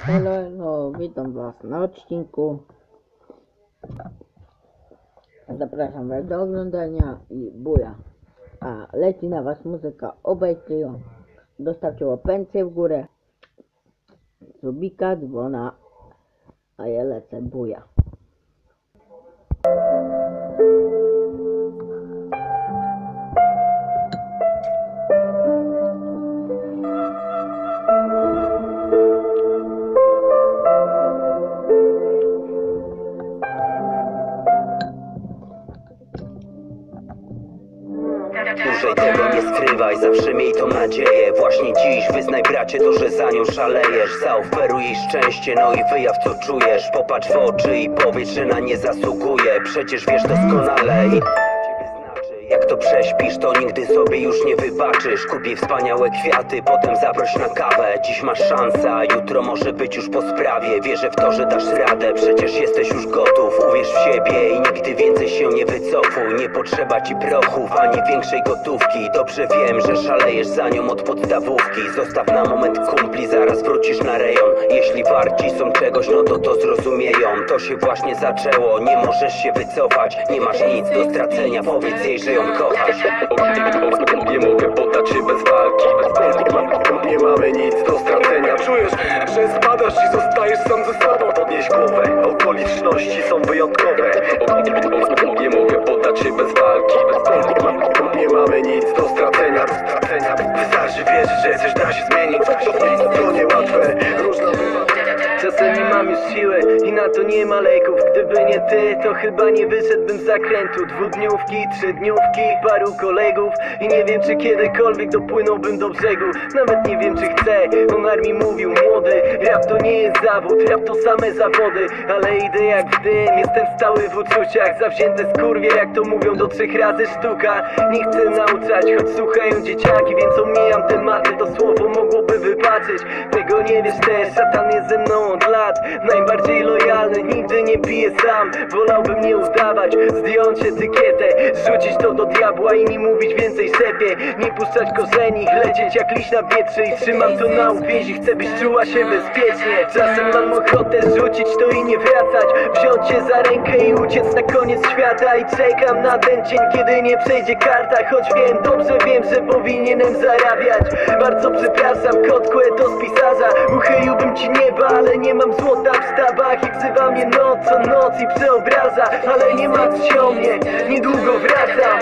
Hello, no, witam was na odcinku. Zapraszam was do oglądania i buja. A leci na was muzyka, obejrzyjcie ją. Dostawcie łapęcie w górę. Subika, dzwona. A ja lecę buja. Dłużej tego nie skrywaj, zawsze miej tą nadzieję. Właśnie dziś wyznaj bracie to, że za nią szalejesz. Zaoferuj jej szczęście, no i wyjaw co czujesz. Popatrz w oczy i powiedz, że na nie zasługuje. Przecież wiesz doskonale i... Jak to nigdy sobie już nie wybaczysz. Kup jej wspaniałe kwiaty, potem zaproś na kawę. Dziś masz szansę, jutro może być już po sprawie. Wierzę w to, że dasz radę, przecież jesteś już gotów. Uwierz w siebie i nigdy więcej się nie wycofuj. Nie potrzeba ci prochów, ani większej gotówki. Dobrze wiem, że szalejesz za nią od podstawówki. Zostaw na moment kumpli, zaraz wrócisz na rejon. Jeśli warci są czegoś, no to to zrozumieją. To się właśnie zaczęło, nie możesz się wycofać. Nie masz nic do stracenia, powiedz jej, że ją kochasz. Nie mogę poddać się bez walki. Nie mamy nic do stracenia. Czujesz, że spadasz i zostajesz sam ze sobą. Podnieś głowę, okoliczności są wyjątkowe. Nie mogę poddać się bez walki. Nie mamy nic do stracenia. Wystarczy wierzyć, że coś da się zmienić. To niełatwe, różne bywa Czasem nie mam już siły i na to nie ma leków. Gdyby nie ty, to chyba nie wyszedłbym z zakrętu. Dwudniówki, trzydniówki, paru kolegów. I nie wiem czy kiedykolwiek dopłynąłbym do brzegu. Nawet nie wiem czy chcę, on armii mówił młody. Rap to nie jest zawód, rap to same zawody. Ale idę jak w dym, jestem stały w uczuciach. Zawzięte skurwiel, jak to mówią do trzech razy sztuka. Nie chcę nauczać, choć słuchają dzieciaki Więc omijam tematy, to słowo mogłoby wybaczyć. Tego nie wiesz też, szatan jest ze mną od lat. Najbardziej lojalny, nigdy nie piję sam. Wolałbym nie udawać, zdjąć etykietę Rzucić to do diabła i nie mówić więcej szefie Nie puszczać korzeni, lecieć jak liść na wietrze I trzymam to na uwięzi, chcę byś czuła się bezpiecznie. Czasem mam ochotę rzucić to i nie wracać. Wziąć cię za rękę i uciec na koniec świata. I czekam na ten dzień, kiedy nie przejdzie karta. Choć wiem, dobrze wiem, że powinienem zarabiać. Bardzo przepraszam, kotku, to z pisarza. Uchyliłbym ci nieba, ale nie mam złota w sztabach I wzywa mnie noc co noc i przeobraza Ale nie martw się o mnie, niedługo wracam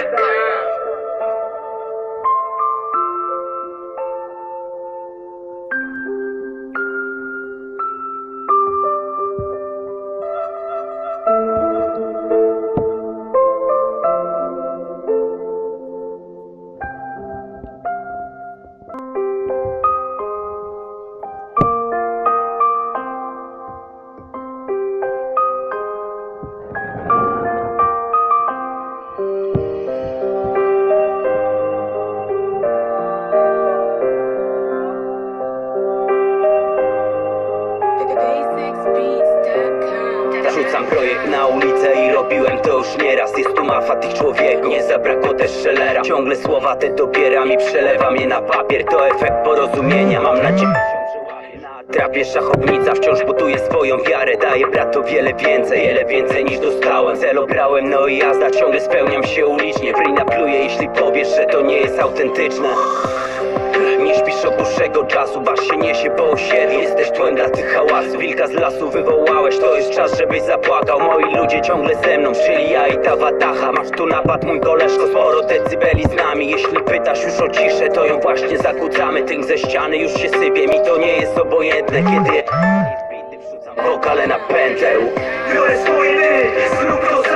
Na ulicę i robiłem to już nieraz. Jest tu mafa tych człowieków, nie zabrakło też szelera. Ciągle słowa te dobieram i przelewam je na papier. To efekt porozumienia, mam nadzieję Trapie. Szachownica wciąż buduje swoją wiarę. Daję bratu wiele więcej, wiele więcej niż dostałem. Cel obrałem, no i jazda, ciągle spełniam się ulicznie. Bryj napluje, jeśli powiesz, że to nie jest autentyczne nie śpisz od dłuższego czasu, wasz się niesie po osiedlu Jesteś tłem dla tych hałasów Wilka z lasu wywołałeś, to jest czas, żebyś zapłakał. Moi ludzie ciągle ze mną, czyli ja i ta watacha Masz tu napad, mój koleżko, sporo decybeli z nami. Jeśli pytasz już o ciszę, to ją właśnie zakłócamy. Tynk ze ściany już się sypie, mi. To nie jest obojętne Kiedy wokale na pętel Biorę my, zrób to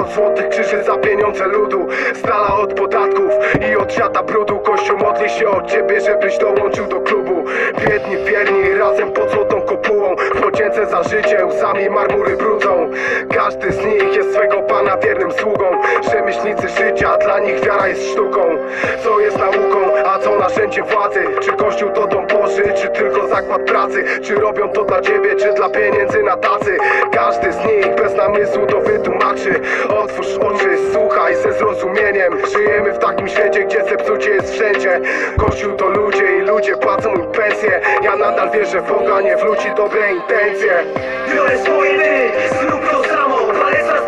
Od złotych krzyży za pieniądze ludu. Z dala od podatków i od świata brudu. Kościół modli się o ciebie, żebyś dołączył do klubu. Biedni, wierni, razem pod złotą kopułą. W podzięce za życie, łzami marmury brudzą. Każdy z nich jest swego pana wiernym sługą. Rzemieślnicy życia, dla jest sztuką, co jest nauką, a co narzędzie władzy? Czy kościół to dom zakład pracy. Czy robią to dla ciebie, czy dla pieniędzy na tacy? Każdy z nich bez namysłu to wytłumaczy. Otwórz oczy, słuchaj ze zrozumieniem. Żyjemy w takim świecie, gdzie zepsucie jest wszędzie. Kościół to ludzie i ludzie płacą im pensje. Ja nadal wierzę w Boga, nie w ludzi dobre intencje. Biorę swoje my, zrób to samo. Palec raz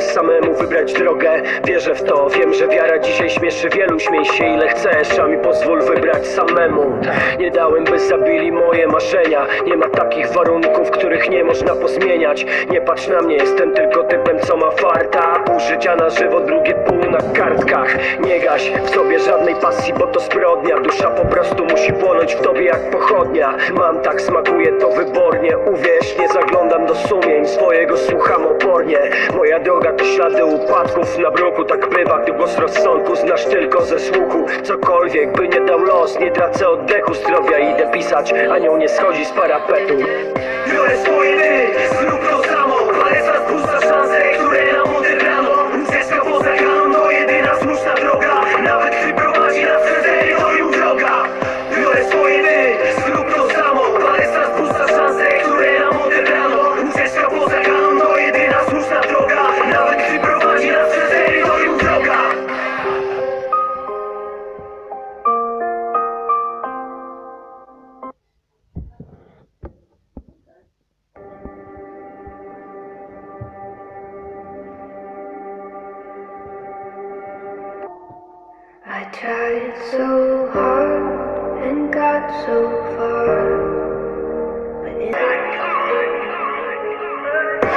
mi wolę, by samemu wybrać drogę. Wierzę w to, wiem, że wiara dzisiaj śmieszy wielu. Śmiej się ile chcesz, a mi pozwól wybrać samemu. Nie dałem, by zabili moje marzenia. Nie ma takich warunków, których nie można pozmieniać. Nie patrz na mnie, jestem tylko typem, co ma farta. Pół życia na żywo, drugie pół na kartkach. Nie gaś w sobie żadnej pasji, bo to zbrodnia. Dusza po prostu musi płonąć w tobie jak pochodnia. Mam tak, smakuje to wybornie. Uwierz, nie zaglądam do sumień. Swojego słucham opornie. Moja droga to ślady upadków Na bruku tak bywa, gdy głos rozsądku Znasz tylko ze słuchu. Cokolwiek by nie dał los Nie tracę oddechu. Zdrowia Idę pisać, anioł nie schodzi z parapetu. Biorę my, zrób tried so hard and got so far. But in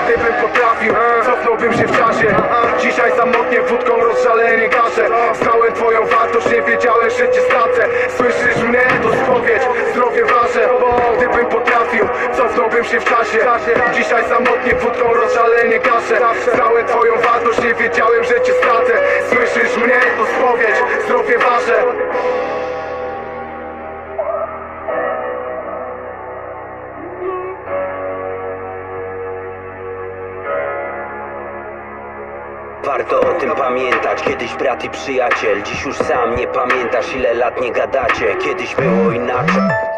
Gdybym potrafił, cofnąłbym się w czasie Dzisiaj samotnie wódką rozżalenie gaszę Znałem twoją wartość, nie wiedziałem, że cię stracę Słyszysz mnie? Się w czasie Dzisiaj samotnie wódką rozżalenie gaszę Znałem twoją wartość, nie wiedziałem, że cię stracę. Słyszysz mnie? To spowiedź, zdrowie wasze Warto o tym pamiętać, kiedyś brat i przyjaciel. Dziś już sam nie pamiętasz ile lat nie gadacie. Kiedyś było inaczej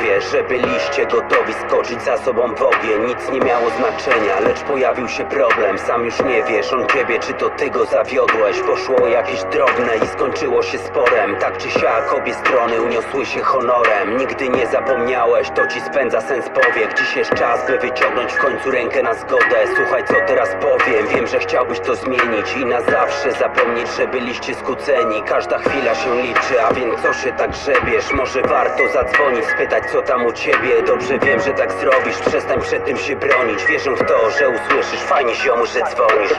Powie, że byliście gotowi skoczyć za sobą w ogień. Nic nie miało znaczenia, lecz pojawił się problem. Sam już nie wiesz, on ciebie czy to ty go zawiodłeś. Poszło jakieś drobne i skończyło się sporem. Tak czy siak obie strony uniosły się honorem. Nigdy nie zapomniałeś, to ci spędza sens powiek. Dziś jest czas, by wyciągnąć w końcu rękę na zgodę. Słuchaj co teraz powiem, wiem, że chciałbyś to zmienić I na zawsze zapomnieć, że byliście skłóceni. Każda chwila się liczy, a więc co się tak grzebiesz? Może warto zadzwonić, spytać co tam u ciebie? Dobrze wiem, że tak zrobisz, przestań przed tym się bronić. Wierzę w to, że usłyszysz, fajnie ziomu, że dzwonisz.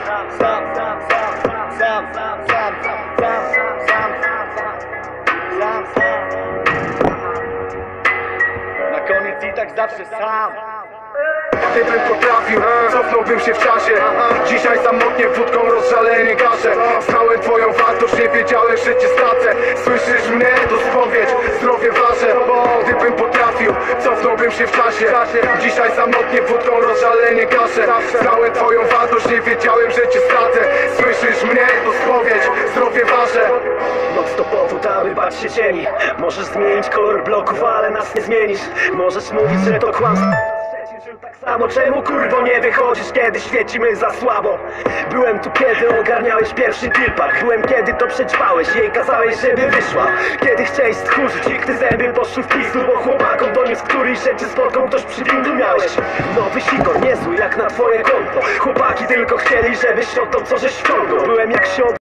Na koniec i tak zawsze sam Gdybym potrafił, cofnąłbym się w czasie. Dzisiaj samotnie wódką rozżalenie gaszę. Znałem twoją wartość, nie wiedziałem, że cię stracę. Słyszysz mnie? To spowiedź, zdrowie wasze. Gdybym potrafił, cofnąłbym się w czasie. Dzisiaj samotnie wódką rozżalenie gaszę. Znałem twoją wartość, nie wiedziałem, że cię stracę. Słyszysz mnie? To spowiedź, zdrowie wasze. Noc to powód, aby bać się cieni. Możesz zmienić kolor bloków, ale nas nie zmienisz. Możesz mówić, że to kłamstwo Tak samo, czemu kurwo nie wychodzisz, kiedy świecimy za słabo? Byłem tu, kiedy ogarniałeś pierwszy dealpak Byłem, kiedy to przećpałeś, jej kazałeś, żeby wyszła. Kiedy chciałeś stchórzyć i gdy zęby poszły w pizdu Bo chłopakom doniósł któryś, że cię spotkał, ktoś przy windu miałeś. Nowy sikor, niezły jak na twoje konto. Chłopaki tylko chcieli, żebyś o to, co żeś wciągnął. Byłem jak się